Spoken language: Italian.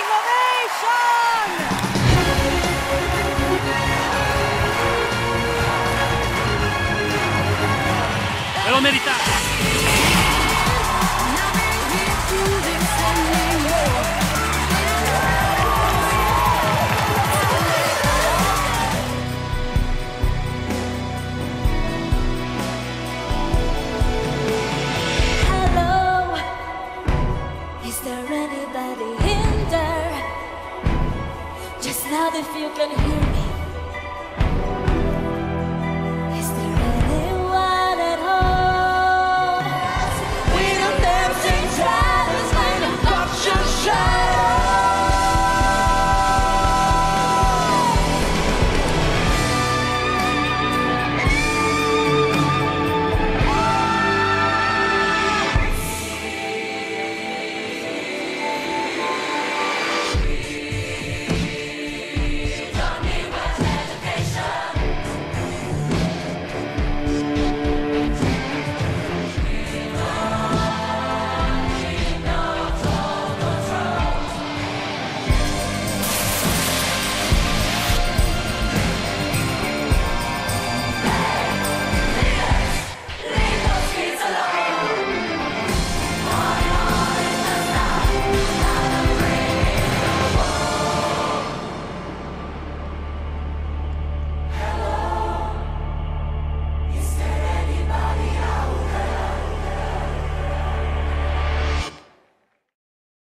Standing Ovation! Ve lo meritate! if you can hear me.